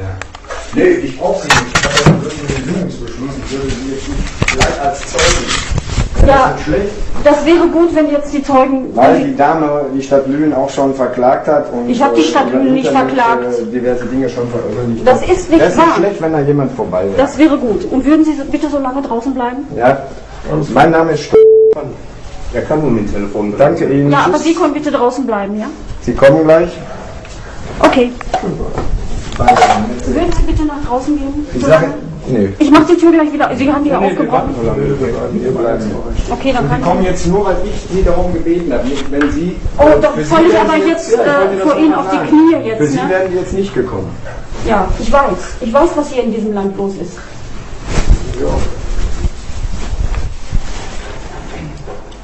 Ja. Nee, ich brauche sie nicht. Ich habe einen Bewilligungsbeschluss. Ich würde sie jetzt nicht gleich als Zeugen. Ja, Das wäre gut, wenn jetzt die Zeugen. weil die Dame die Stadt Lünen auch schon verklagt hat. Und, Ich habe die Stadt äh, Lünen nicht Internet, verklagt. äh, diverse Dinge schon veröffentlicht. Das hat. ist nicht Das ist wahr. schlecht, wenn da jemand vorbei wäre. Das wäre gut. Und würden Sie bitte so lange draußen bleiben? Ja. Mein Name ist St Er kann nur mit dem Telefon Danke Ihnen. Ja, aber. Sie können bitte draußen bleiben, ja? Sie kommen gleich. Okay. Würden Sie bitte nach draußen gehen? Ich sage, nee. Ich mache die Tür gleich wieder. Sie haben die ja aufgebrochen. Okay, dann Sie kann kommen ich. jetzt nur, weil ich Sie darum gebeten habe. Nicht, Wenn Sie. Oh, äh, doch, soll Sie ich aber Sie jetzt, ja, ich äh, vor Ihnen auf die. Knie jetzt, Für Sie ne? wären die jetzt nicht gekommen. Ja, ich weiß. Ich weiß, was hier in diesem Land los ist.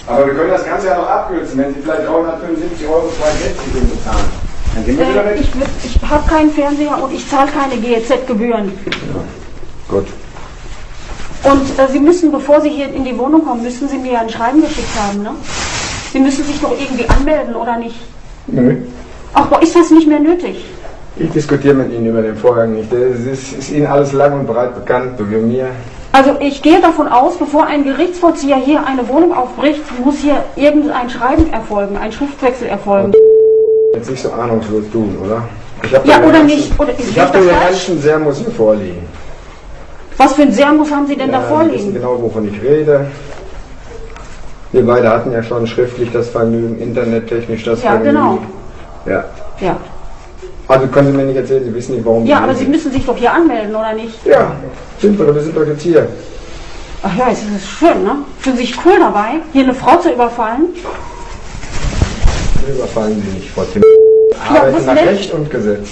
Aber wir können das Ganze ja noch abkürzen, wenn Sie vielleicht 375 Euro zwei Gästchen bezahlen. Äh, ich ich habe keinen Fernseher und ich zahle keine GEZ-Gebühren. Gut. Und äh, Sie müssen, bevor Sie hier in die Wohnung kommen, müssen Sie mir ja ein Schreiben geschickt haben, ne? Sie müssen sich doch irgendwie anmelden, oder nicht? Nö. Ach, boah, ist das nicht mehr nötig? Ich diskutiere mit Ihnen über den Vorgang nicht. Es ist, ist Ihnen alles lang und breit bekannt, so wie mir. Also ich gehe davon aus, bevor ein Gerichtsvollzieher hier eine Wohnung aufbricht, muss hier irgendein Schreiben erfolgen, ein Schriftwechsel erfolgen. Jetzt nicht so ahnungslos tun, oder? Ich Ja, oder ganzen- nicht? Oder ich habe den ganzen Sermus hier vorliegen. Was für ein Sermus haben Sie denn da Ja, Sie wissen vorliegen? genau, wovon ich rede. Wir beide hatten ja schon schriftlich das Vergnügen, internettechnisch das Ja, Vergnügen. genau. Ja. Ja. Also können Sie mir nicht erzählen, Sie wissen nicht, warum ja, aber Sie müssen sich doch hier anmelden, oder nicht? Ja, sind wir, wir sind doch jetzt hier. Ach ja, es ist schön, ne? Fühlen Sie sich cool dabei, hier eine Frau zu überfallen? Überfallen Sie nicht, Frau Tim. Ja, Arbeiten nach? Recht und Gesetz.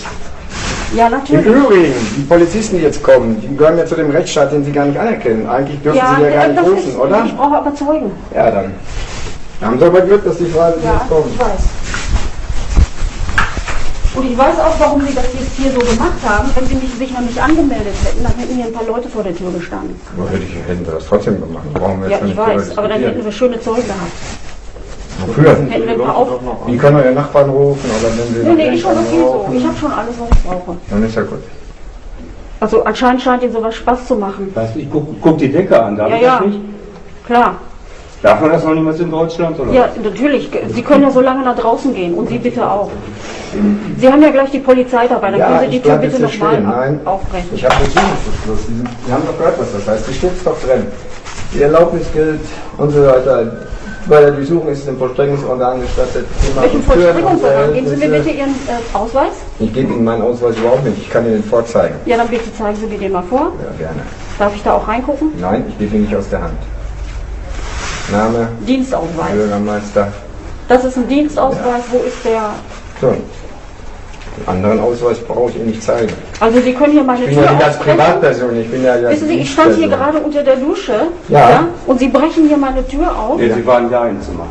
Ja, Im natürlich. Übrigen, die Polizisten, die jetzt kommen, die gehören ja zu dem Rechtsstaat, den Sie gar nicht anerkennen. Eigentlich dürfen Ja, Sie ja gar äh, nicht rufen, ist, oder? ich brauche aber Zeugen. Ja, dann. Da haben Sie aber Glück, dass die Frage Ja, jetzt kommt. ich weiß. Und ich weiß auch, warum Sie das jetzt hier so gemacht haben. Wenn Sie mich, sich noch nicht angemeldet hätten, dann hätten hier ein paar Leute vor der Tür gestanden. Wo hätte ich, hätten wir das trotzdem gemacht? Brauchen wir Ja, ich weiß, aber dann hätten wir schöne Zeugen gehabt. Wofür? Wie können wir Nachbarn rufen? Oder wenn Sie Nee, nee, ist schon okay so. Ich habe schon alles, was ich brauche. Dann ist ja gut. Also anscheinend scheint Ihnen sowas Spaß zu machen. Weißt du, ich guck, guck die Decke an, darf Ja, ich ja. das nicht? Klar. Darf man das noch niemals in Deutschland? Oder? Ja, natürlich. Sie können ja so lange nach draußen gehen und Sie bitte auch. Sie haben ja gleich die Polizei dabei, dann Ja, können Sie die ich Tür bitte nochmal aufbrechen. Ich habe Beziehungsbeschluss. Sie, sind- Sie haben doch gehört, was das heißt. Die steht doch drin. Die Erlaubnis gilt und so weiter. Bei der Durchsuchung ist es dem Vollstreckungsorgan gestattet. Welchen Vollstreckungsorgan? Geben Sie mir bitte Ihren äh, Ausweis? Ich gebe Ihnen meinen Ausweis überhaupt nicht. Ich kann Ihnen den vorzeigen. Ja, dann bitte zeigen Sie mir den mal vor. Ja, gerne. Darf ich da auch reingucken? Nein, ich gebe ihn nicht aus der Hand. Name, Dienstausweis. Bürgermeister. Das ist ein Dienstausweis. Wo ist der? So. Den anderen Ausweis brauche ich Ihnen nicht zeigen. Also Sie können hier meine Ich bin Tür ja nicht als. Privatperson. Ich bin ja als Wissen Sie, ich stand hier gerade unter der Dusche. Ja. Und Sie brechen hier meine Tür auf. Nee, Sie waren ja im Zimmer.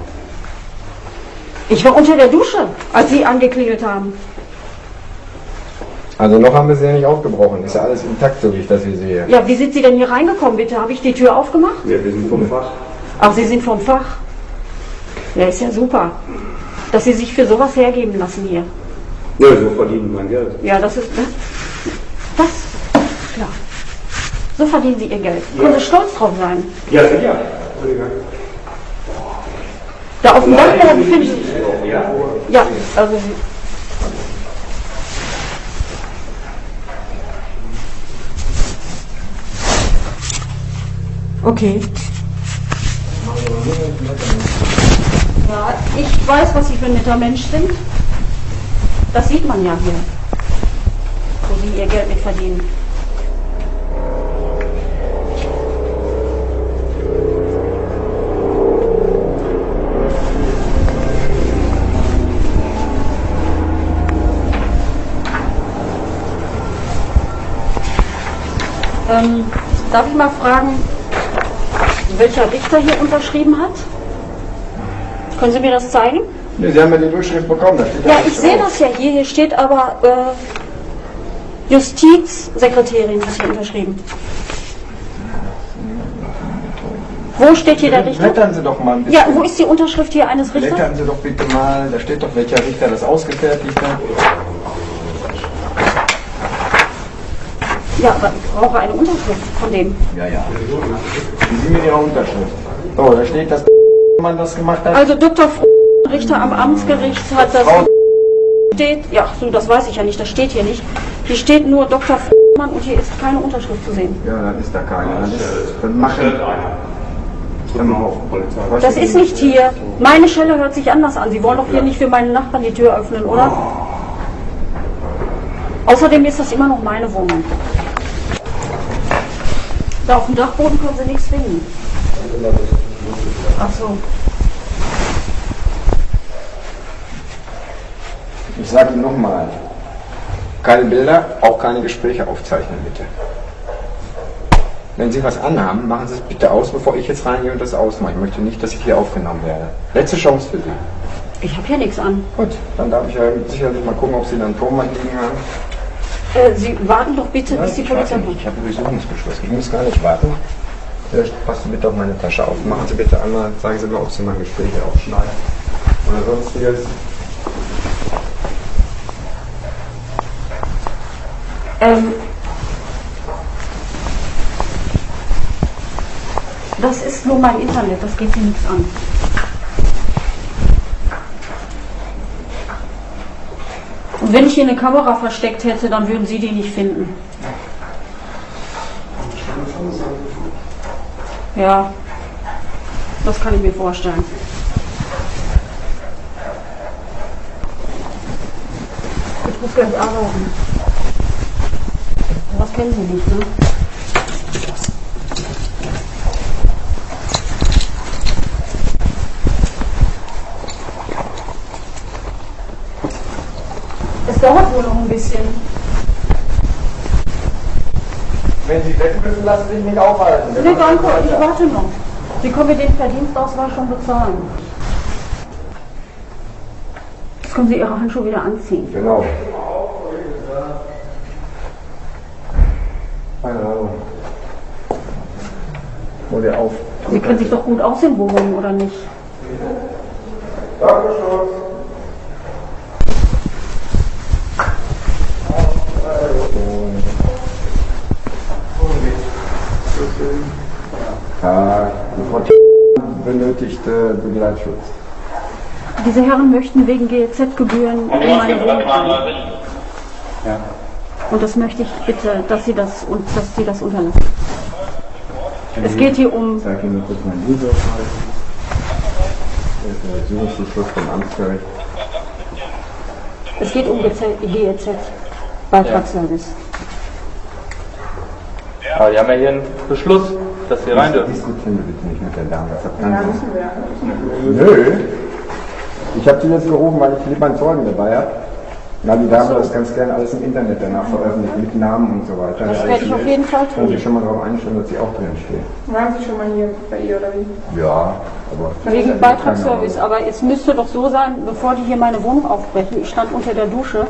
Ich war unter der Dusche, als Sie angeklingelt haben. Also noch haben wir sie ja nicht aufgebrochen. Ist ja alles intakt, so wie ich das hier sehe. Ja, wie sind Sie denn hier reingekommen, bitte? Habe ich die Tür aufgemacht? Ja, wir sind vom Fach. Ach, Sie sind vom Fach. Ja, ist ja super. Dass Sie sich für sowas hergeben lassen hier. Ja, so verdienen mein Geld. Ja, das ist. Das, das klar. So verdienen Sie Ihr Geld. Können Sie stolz drauf sein. Ja, ja. Da auf dem Dachboden finden Sie. Ja? Ja, also. Okay. Ja, ich weiß, was Sie für ein netter Mensch sind. Das sieht man ja hier, wo Sie Ihr Geld mit verdienen. Ähm, darf ich mal fragen, welcher Richter hier unterschrieben hat? Können Sie mir das zeigen? Nee, sie haben ja die Durchschrift bekommen. Ja, ich sehe das ja hier. Hier steht aber äh, Justizsekretärin hat hier unterschrieben. Wo steht hier der Richter? Blättern Sie doch mal ein bisschen. Ja, wo ist die Unterschrift hier eines Richters? Blättern Sie doch bitte mal. Da steht doch, welcher Richter das ausgefertigt hat. Ja, aber ich brauche eine Unterschrift von dem. Ja, ja. Sie mit Ihrer Unterschrift. So, da steht, dass man das gemacht hat. Also Dr. Richter am Amtsgericht hat das Frau steht, ja, so, das weiß ich ja nicht, das steht hier nicht. Hier steht nur Dr. Mann und hier ist keine Unterschrift zu sehen. Ja, dann ist da keiner. Dann, ist, dann auch Polizei. Das ist nicht hier. Meine Schelle hört sich anders an. Sie wollen doch hier nicht für meinen Nachbarn die Tür öffnen, oder? Außerdem ist das immer noch meine Wohnung. Da auf dem Dachboden können Sie nichts finden. Ach so. Ich sage Ihnen nochmal, keine Bilder, auch keine Gespräche aufzeichnen, bitte. Wenn Sie was anhaben, machen Sie es bitte aus, bevor ich jetzt reingehe und das ausmache. Ich möchte nicht, dass ich hier aufgenommen werde. Letzte Chance für Sie. Ich habe hier nichts an. Gut, dann darf ich ja sicherlich mal gucken, ob Sie dann einen Turmband liegen haben. Äh, Sie warten doch bitte, bis die Polizei kommt. Ich habe einen Durchsuchungsbeschluss. Ich muss gar nicht warten. Vielleicht passen Sie bitte auf meine Tasche auf. Machen Sie bitte einmal, sagen Sie mal, ob Sie mal Gespräche aufschneiden. Oder sonstiges. Ähm, das ist nur mein Internet, das geht Sie nichts an. Wenn ich hier eine Kamera versteckt hätte, dann würden Sie die nicht finden. Ja, das kann ich mir vorstellen. Ich muss gleich arbeiten. Das kennen Sie nicht, ne? Es dauert wohl noch ein bisschen. Wenn Sie weg müssen, lassen Sie sich nicht aufhalten. Nee, danke, ich warte noch. Sie können mir den Verdienstausweis schon bezahlen. Jetzt können Sie Ihre Handschuhe wieder anziehen. Genau. Keine Ahnung. Hol dir auf. Sie kennen sich doch gut aus in Wohnungen, oder nicht? Dankeschön. Tag. Die Frau benötigt äh, Begleitschutz. Diese Herren möchten wegen GEZ-Gebühren in meine Wohnung kommen. Ja. Und das möchte ich bitte, dass Sie das, und, dass Sie das unterlassen. Es geht hier um, Ich zeige Ihnen kurz meinen User-Fall. Das ist der Durchsuchungsbeschluss vom Amtsgericht. es geht um GEZ, Beitragsservice. Aber die haben ja hier einen Beschluss, dass wir rein dürfen. Diskutieren wir bitte nicht mit der Dame. Das hat keinen Sinn. Nö. Ich habe sie jetzt gerufen, weil ich lieber einen Zeugen dabei habe. Na, die Dame das ganz gerne alles im Internet danach veröffentlicht, mit Namen und so weiter. Das werde ich auf jeden Fall Können Sie tun. schon mal darauf einstellen, dass sie auch drin steht. Waren Sie schon mal hier bei ihr oder wie? Ja, aber. Wegen Beitragsservice, aber es müsste doch so sein, bevor die hier meine Wohnung aufbrechen, ich stand unter der Dusche,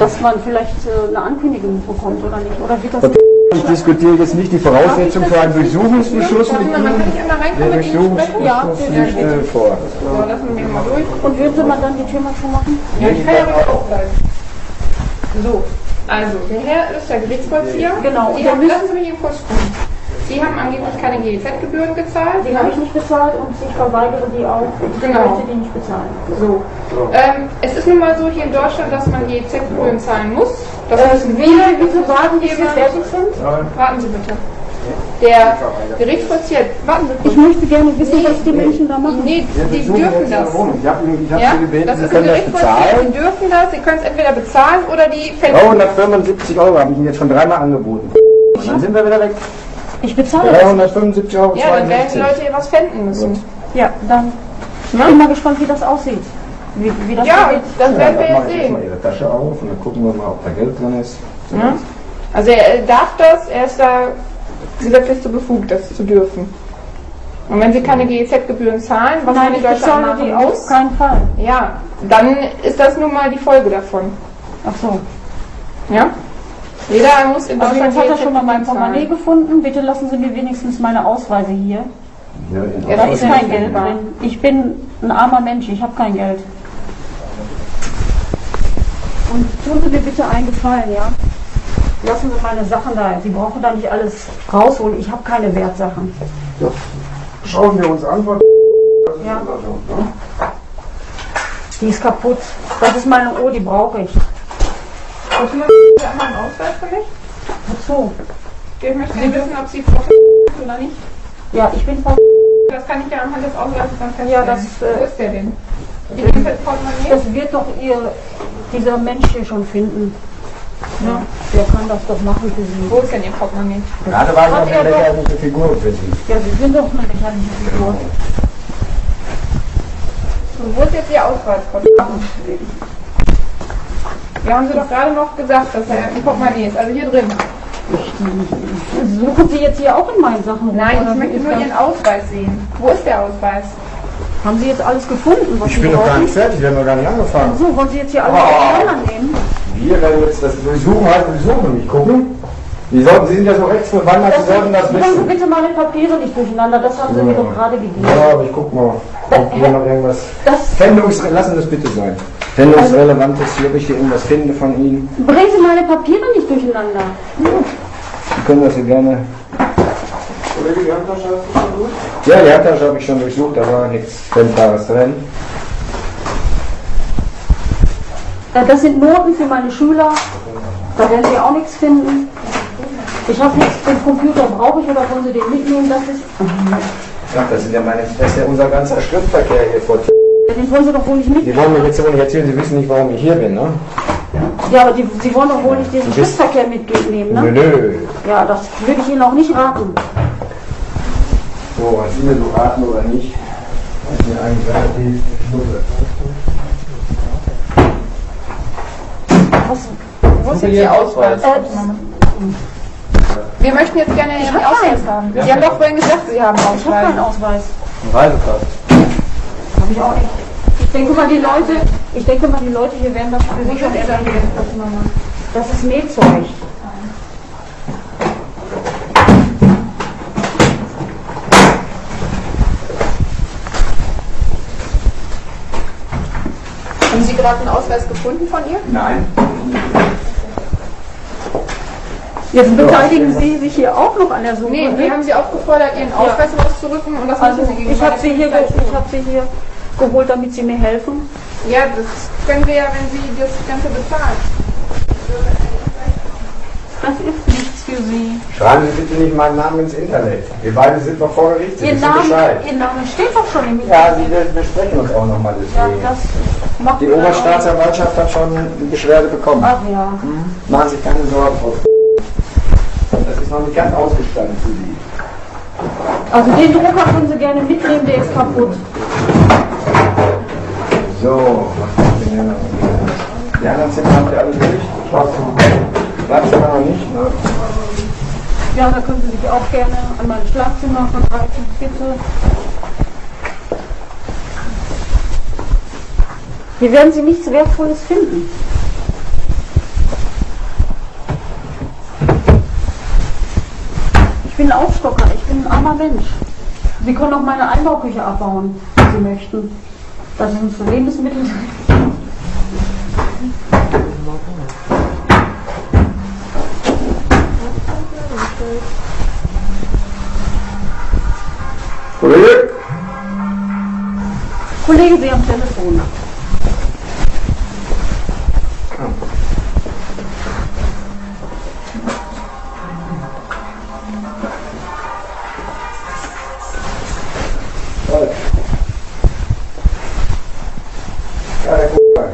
dass man vielleicht äh, eine Ankündigung bekommt oder nicht. Oder wird das Ich diskutiere jetzt nicht die Voraussetzung für einen Durchsuchungsbeschluss mit Ihnen. kann ich einmal Der reinkommen mit Ihnen sprechen? Durchsuchungsbeschluss liegt äh, vor. So, lassen wir mal durch. Und würden Sie mal dann die Tür mal zumachen? Ja, ich kann ja wieder aufbleiben. So, also, der Herr ist der Gerichtsvollzieher. Genau, Sie haben, lassen Sie mich kurz sprechen. Sie haben angeblich keine GEZ-Gebühren gezahlt. Die habe ich nicht bezahlt und ich verweigere die auch. Ich Genau. möchte die nicht bezahlen. So. Ähm, es ist nun mal so hier in Deutschland, dass man GEZ-Gebühren zahlen muss. Das Äh, wissen wie, wir. bitte sagen, bis wir fertig sind? Warten Sie bitte. Der Gerichtsvollzieher, warten Sie. Ich möchte gerne wissen, was die Menschen da machen. Nee, die dürfen das. Ich habe ich hab Ja, Sie gebeten, das Sie ist ein können das Gerichtsvollzieher, bezahlen. Sie dürfen das, Sie können es entweder bezahlen oder die Fälle. 375 Euro habe ich Ihnen jetzt schon dreimal angeboten. Und dann sind wir wieder weg. Ich bezahle das. 375 Euro. Ja, dann werden die 72. Leute hier was fänden müssen. Ja, dann ich bin mal gespannt, wie das aussieht. Wie, wie das Ja, geht. das Ja, werden wir jetzt jetzt mal sehen. Ihre Tasche auf und dann gucken wir mal, ob da Geld drin ist. Ja. Also er darf das, er ist da gesetzlich zu befugt, das zu dürfen. Und wenn Sie keine GEZ-Gebühren zahlen, was Nein, man in ich Deutschland bezahle die machen auf keinen Fall. ja, dann ist das nun mal die Folge davon. Ach so. Ja? Jeder muss in Also Deutschland jetzt hat er schon mal mein Portemonnaie gefunden. Bitte lassen Sie mir wenigstens meine Ausweise hier. Ja, Ja, Da das ist kein Geld drin. Ich bin ein armer Mensch, ich habe kein Geld. Und tun Sie mir bitte einen Gefallen, ja? lassen Sie meine Sachen da. Sie brauchen da nicht alles rausholen. Ich habe keine Wertsachen. Schauen wir uns an, was Ja. Die ist kaputt. Das ist meine Uhr, die brauche ich. Hast du mal einen Ausweis für mich? So. Ich möchte gerne wissen, ob Sie Frau ist oder nicht. Ja, ich bin Frau. Das kann ich ja anhand des Ausweises dann feststellen. Ja, das, äh, Wo ist der denn? Das wird doch ihr, dieser Mensch hier schon finden. Ja, der kann das doch machen für Sie. Wo ist denn Ihr Portemonnaie? Gerade war noch eine lächerliche Figur für Sie. Ja, Sie sind doch eine lächerliche Figur. Und wo ist jetzt Ihr Ausweis, Ja, haben Sie doch gerade noch gesagt, dass er im Portemonnaie ist. Also hier drin. Suchen Sie jetzt hier auch in meinen Sachen rum? Nein, ich möchte nur? Ihren Ausweis sehen. Wo ist der Ausweis? Haben Sie jetzt alles gefunden, Ich bin noch gar nicht fertig, wir haben noch gar nicht angefangen. So, wollen Sie jetzt hier alles Oh. auseinandernehmen? Wir werden jetzt das durchsuchen, halt durchsuchen nicht gucken. Die, sollten, Sie sind ja so rechtsbewandert, Sie sollten das Bringen Sie wissen. bitte meine Papiere nicht durcheinander, das haben Sie mir doch gerade gegeben. Ja, aber ich guck mal, ob hier noch irgendwas. Das, Fändungs lassen Sie das bitte sein. Fändungsrelevantes, hier, ob ich hier irgendwas finde von Ihnen. bringen Sie meine Papiere nicht durcheinander. Sie können das hier gerne. Die Handtasche hast du schon durch? Ja, die Handtasche habe ich schon durchsucht, da war nichts Fendbares drin. Ja, Das sind Noten für meine Schüler. Da werden Sie auch nichts finden. Ich habe nichts, den Computer brauche ich oder wollen Sie den mitnehmen? Das ist, Ach, das, sind ja meine, das ist ja unser ganzer Schriftverkehr hier vor. Den wollen Sie doch wohl nicht Die mitnehmen. wollen mir jetzt wohl nicht erzählen, Sie wissen nicht, warum ich hier bin, ne? Ja, aber die, Sie wollen doch wohl nicht diesen Schriftverkehr mitnehmen, Nö, ne? nö. Ja, das würde ich Ihnen auch nicht raten. So, was Sie mir so raten oder nicht, ist mir eigentlich relativ schnuppe. Was? Wo ist jetzt Ihr Ausweis? Ausweis? Wir möchten jetzt gerne Ihren hab Ausweis haben. Sie haben doch vorhin gesagt, Sie haben einen Ich habe keinen Ausweis. Ausweis. Ein Reisepass. Habe ich auch nicht. Ich denke mal, die Leute, ich denke mal, die Leute hier werden das für sich schon evaluieren. Das ist Mehlzeug. Sie gerade einen Ausweis gefunden von ihr? Nein. Jetzt beteiligen Sie sich hier auch noch an der Suche. Nee, ne? wir haben Sie aufgefordert, Ihren Ausweis rauszurücken und das Also müssen Sie ich habe sie, hier ich hab sie hier geholt, damit Sie mir helfen. Ja, das können wir ja, wenn Sie das Ganze bezahlen. Das ist nichts für Sie. Schreiben Sie bitte nicht meinen Namen ins Internet. Wir beide sind noch vor Gericht. Ihr Name, Bescheid. Ihr Name steht doch schon im Ja, Sie, wir besprechen uns auch nochmal Ja, deswegen. das macht Die Oberstaatsanwaltschaft hat schon eine Beschwerde bekommen. Ach ja. Machen Sie keine Sorgen, Frau Das ist noch nicht ganz ausgestanden für Sie. Also den Drucker können Sie gerne mitnehmen, der ist kaputt. So, was wir denn noch? Die anderen Zimmer habt ihr alle durch? Ich hoffe, Schlafzimmer noch nicht, ne? Ja, da können Sie sich auch gerne an mein Schlafzimmer verbreiten, bitte. Hier werden Sie nichts Wertvolles finden. Ich bin Aufstocker, ich bin ein armer Mensch. Sie können auch meine Einbauküche abbauen, wenn Sie möchten. Das sind für Lebensmittel. Ja, guckt mal.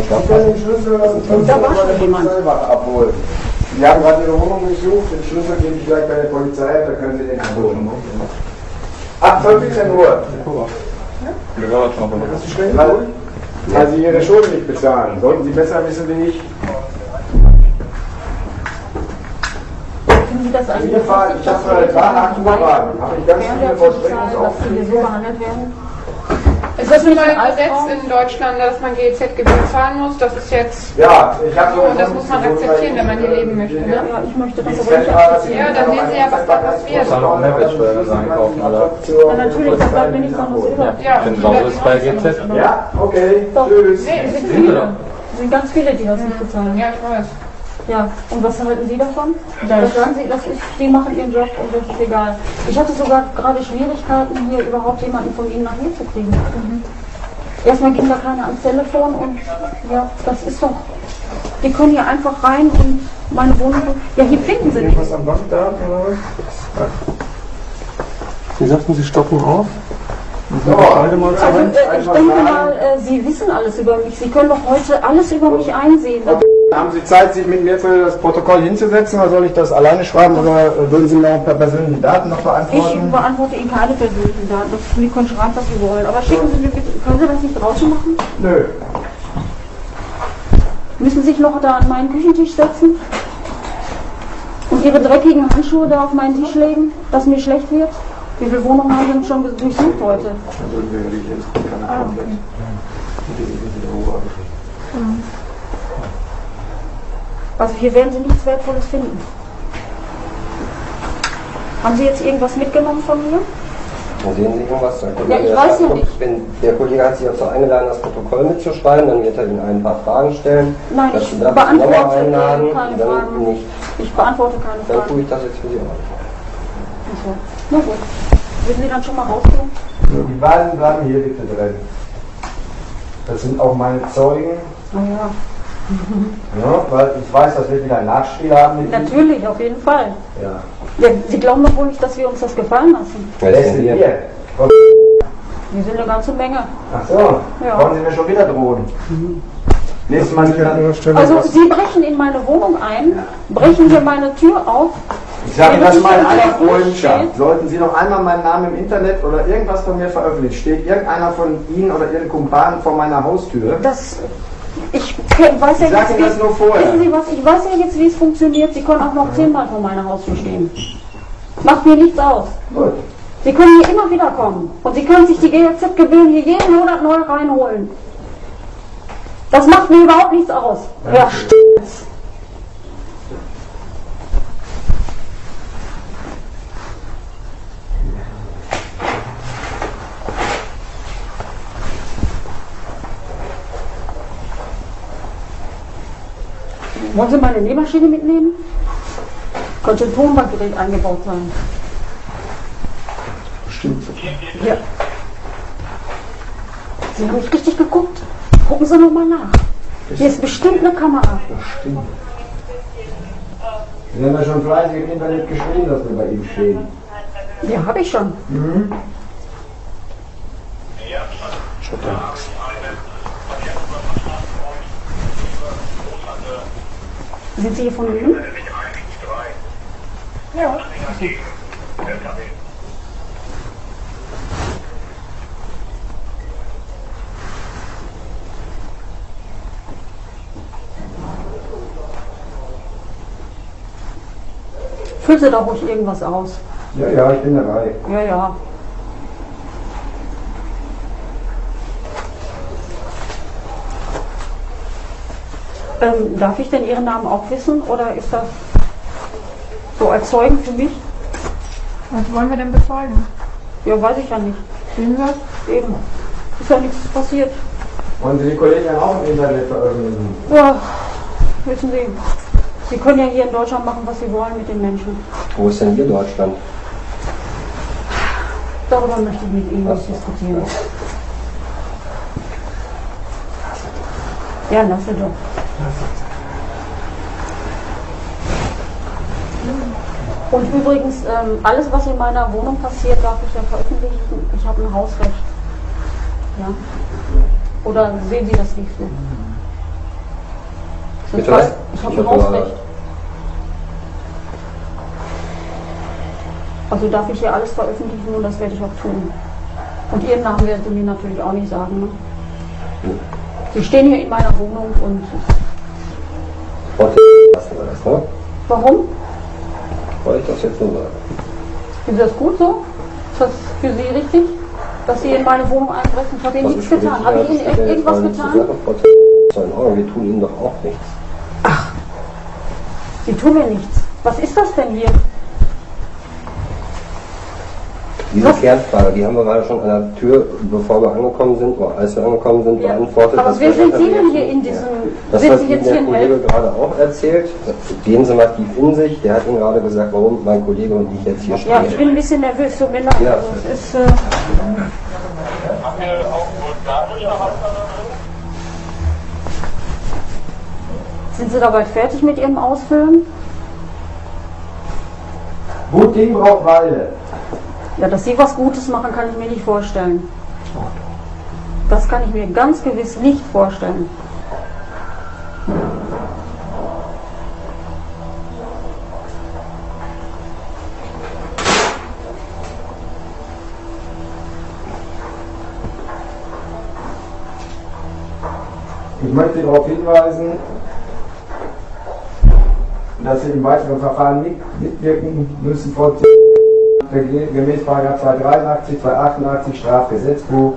Ich kann den Schlüssel Da war schon jemand. selber abholen. Sie haben gerade Ihre Wohnung durchsucht, den Schlüssel gebe ich gleich bei der Polizei, da können Sie den abholen. Ab 15 Uhr. Also, also Sie Ihre Schulden nicht bezahlen. Sollten Sie besser wissen wie ich. Das eigentlich ich habe gerade gerade acht Uhr warten. Habe ich ganz viele dass Sie so behandelt werden? Es ist ein neues Gesetz in Deutschland, dass man GEZ-Gebühr zahlen muss. Das ist jetzt Ja, ich habe so und das muss man akzeptieren, wenn man hier leben möchte. Ne? Ja, ich möchte das aber nicht akzeptieren. Ja, dann sehen Sie ja, was da passiert. Zahlen auch Mehrwertsteuer, einkaufen, oder? Ja, natürlich, das bleibt mir nichts anderes über. Ja, Genauso ist bei GZ. Ja, okay, tschüss. Nee, es sind viele. Es sind ganz viele, die das nicht bezahlen. Ja, ich weiß. Ja, und was halten Sie davon? Das- Das sagen Sie, das ist, die machen ihren Job und das ist egal. Ich hatte sogar gerade Schwierigkeiten, hier überhaupt jemanden von Ihnen nach hier zu kriegen. Erstmal ging da keiner ans Telefon und ja, das ist doch. Die können hier einfach rein und meine Wohnung. Ja, hier finden Sie nichts. Was am Bankdaten oder was? Sie sagten, Sie stocken auf? So, Also, äh, ich denke mal, äh, Sie wissen alles über mich. Sie können doch heute alles über mich einsehen. Haben Sie Zeit, sich mit mir für das Protokoll hinzusetzen oder soll ich das alleine schreiben oder würden Sie mir auch per persönliche Daten noch Ich beantworten? beantworte Ihnen keine persönlichen Daten. Das, Sie können schreiben, was Sie wollen. Aber schicken Sie mir bitte, können Sie das nicht draußen machen? Nö. Müssen sich noch da an meinen Küchentisch setzen und ihre dreckigen Handschuhe da auf meinen Tisch legen, dass mir schlecht wird? Wie viele Wohnungen haben Sie denn schon durchsucht heute? Also hier werden Sie nichts Wertvolles finden. Haben Sie jetzt irgendwas mitgenommen von mir? Dann sehen Sie irgendwas. Der Kollege Ja, ich weiß ja sagt, nicht. Wenn der Kollege hat sich dazu eingeladen, das Protokoll mitzuschreiben, dann wird er Ihnen ein paar Fragen stellen. Nein, Dass ich Sie beantworte einladen, keine dann Fragen. nicht. Ich beantworte keine Dann Fragen. tue ich das jetzt für Sie auch. Achso. Na gut. Würden Sie dann schon mal rausgehen? Die beiden bleiben hier bitte drin. Das sind auch meine Zeugen. Oh ja. Ja, weil ich weiß, das wird wieder ein Nachspiel haben mit Ihnen. Natürlich, auf jeden Fall. Ja. Ja, Sie glauben doch wohl nicht, dass wir uns das gefallen lassen. Wer ist denn hier? Wir sind eine ganze Menge. Ach so, Ja. wollen Sie mir schon wieder drohen? Nächstes Mal dann, Also Sie brechen in meine Wohnung ein, brechen hier meine Tür auf. ich sage das mal in aller Freundschaft. Sollten Sie noch einmal meinen Namen im Internet oder irgendwas von mir veröffentlichen, steht irgendeiner von Ihnen oder Ihren Kumpanen vor meiner Haustür. Das, ich weiß ja Ich jetzt, das wie- nur vorher. Wissen Sie was, ich weiß ja jetzt, wie es funktioniert. Sie können auch noch zehnmal vor meiner Haustür stehen. Macht mir nichts aus. Gut. Sie können hier immer wieder kommen. Und Sie können sich die GEZ-Gebühren hier jeden Monat neu reinholen. Das macht mir überhaupt nichts aus. Herr Stitz. Wollen Sie meine Nähmaschine mitnehmen? Könnte ein Tonbandgerät eingebaut sein. Bestimmt. Ja. Sie haben nicht richtig geguckt. Gucken Sie noch mal nach. Hier ist bestimmt eine Kamera. Bestimmt. Sie haben ja schon fleißig im Internet geschrieben, dass wir bei ihm stehen. Ja, habe ich schon. Sind Sie hier von Ihnen? Ja. Füllen Sie doch ruhig irgendwas aus. Ja, ja, ich bin dabei. Ja, ja. Ähm, darf ich denn Ihren Namen auch wissen oder ist das so als Zeugen für mich? Was wollen wir denn bezeugen? Ja, weiß ich ja nicht. Sehen das? Eben. Ist ja nichts passiert. Wollen Sie die Kollegen auch im Internet veröffentlichen? Ja, wissen Sie, Sie können ja hier in Deutschland machen, was Sie wollen mit den Menschen. Wo ist denn hier Deutschland? Darüber möchte ich mit Ihnen nicht diskutieren. Ja, lasse doch. Und übrigens, ähm, alles, was in meiner Wohnung passiert, darf ich ja veröffentlichen. Ich habe ein Hausrecht. Ja. Oder sehen Sie das nicht so? Zwei- Ich habe Ich ein Hausrecht. Also darf ich hier alles veröffentlichen und das werde ich auch tun. Und Ihren Namen werden Sie mir natürlich auch nicht sagen. Ne? Sie stehen hier in meiner Wohnung und. Ne? warum? Wollte ich das jetzt nur sagen. Ist das gut so? Ist das für Sie richtig? Dass Sie in meine Wohnung einbrechen? Habe Ihnen nichts getan. Habe ich Ihnen hat ja irgendwas getan? Sollen auch, wir tun Ihnen doch auch nichts. Sie tun mir nichts. Was ist das denn hier? Diese Was? Kernfrage, die haben wir gerade schon an der Tür, bevor wir angekommen sind, oder als wir angekommen sind, Ja. beantwortet. Aber Das wer sind Sie denn hier in diesem, Das, sind was Sie Ihnen der Kollege Helfer? gerade auch erzählt, gehen Sie mal tief in sich. Der hat Ihnen gerade gesagt, warum mein Kollege und ich jetzt hier Ja, ich stehen. bin ein bisschen nervös, tut mir leid. Ja. Also, es ist, äh, sind Sie da bald fertig mit Ihrem Ausfüllen? Gut Ding braucht Weile. Ja, dass Sie was Gutes machen, kann ich mir nicht vorstellen. Das kann ich mir ganz gewiss nicht vorstellen. Ich möchte darauf hinweisen, dass Sie im weiteren Verfahren mit, mitwirken müssen vor gemäß 283, 288 Strafgesetzbuch.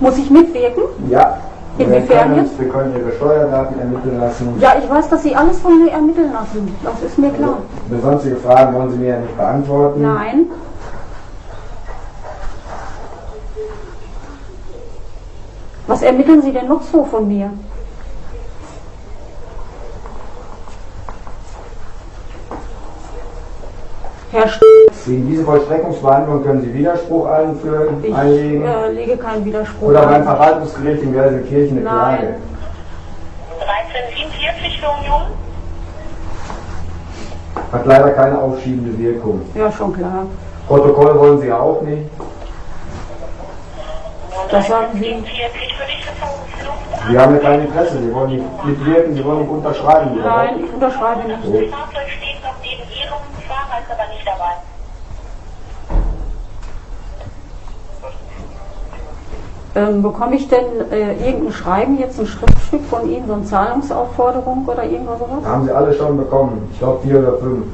Muss ich mitwirken? Ja. Inwiefern wir können, jetzt? wir können Ihre Steuerdaten ermitteln lassen. Ja, ich weiß, dass Sie alles von mir ermitteln lassen. Das ist mir klar. Sonstige Fragen wollen Sie mir ja nicht beantworten. Nein. Was ermitteln Sie denn noch so von mir? Herr St Gegen diese Vollstreckungsverhandlung können Sie Widerspruch einführen, ich einlegen. äh, lege keinen Widerspruch Oder beim. Verwaltungsgericht in Gelsenkirchen eine Nein. Klage. 1347 für Union. Hat leider keine aufschiebende Wirkung. Ja, schon klar. Protokoll wollen Sie auch nicht. Das sagen Sie. 47 für die Schiffungsluft. Sie haben ja kein Interesse, Sie wollen nicht mitwirken, Sie wollen nicht unterschreiben. oder? Nein, ich unterschreibe nicht. Das Fahrzeug steht noch neben Ihrem Fahrer, ist aber nicht dabei. Ähm, bekomme ich denn äh, irgendein Schreiben, jetzt ein Schriftstück von Ihnen, so eine Zahlungsaufforderung oder irgendwas sowas? Haben Sie alle schon bekommen. Ich glaube vier oder fünf.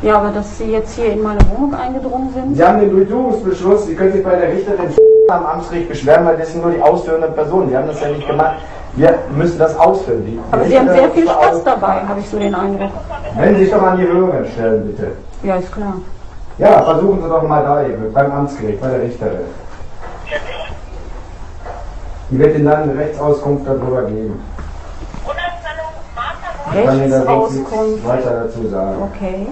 Ja, aber dass Sie jetzt hier in meine Wohnung eingedrungen sind? Sie haben den Durchsuchungsbeschluss, Sie können sich bei der Richterin am Amtsgericht beschweren, weil das sind nur die ausführenden Personen. Sie haben das ja nicht gemacht. Wir müssen das ausfüllen. Die, die Aber Sie haben sehr viel Spaß dabei, habe ich so den Eindruck. Wenn Sie sich doch an die Hörerin stellen, bitte. Ja, ist klar. Ja, versuchen Sie doch mal da eben, beim Amtsgericht, bei der Richterin. Die wird Ihnen dann eine Rechtsauskunft darüber geben. Unterstellung Martha Ich kann Ihnen da nichts Rechtsauskunft. weiter dazu sagen. Okay.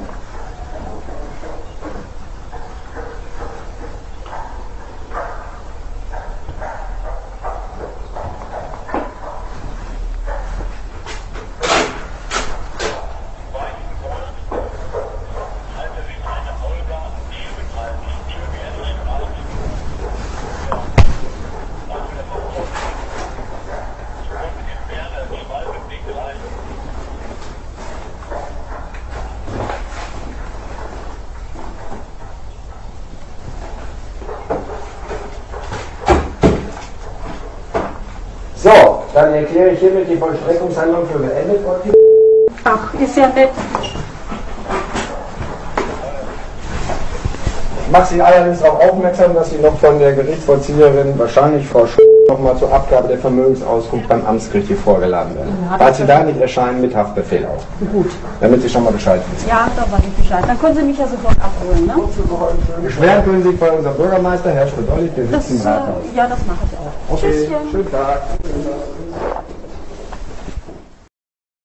So, dann erkläre ich hiermit die Vollstreckungshandlung für beendet. Ach, ist ja nett. Ich mache Sie allerdings darauf aufmerksam, dass Sie noch von der Gerichtsvollzieherin, wahrscheinlich Frau Sch nochmal zur Abgabe der Vermögensauskunft beim Amtsgericht hier vorgeladen werden. Ja, Falls Sie da nicht erscheinen, mit Haftbefehl auch. Gut. Damit Sie schon mal Bescheid wissen. Ja, da weiß ich Bescheid. Dann können Sie mich ja sofort abholen, ne? Beschweren können Sie bei unserem Bürgermeister, Herr Stodolli, der sitzt im äh, Rathaus. ja, das mache ich auch. Okay, Tschüsschen. schönen Tag.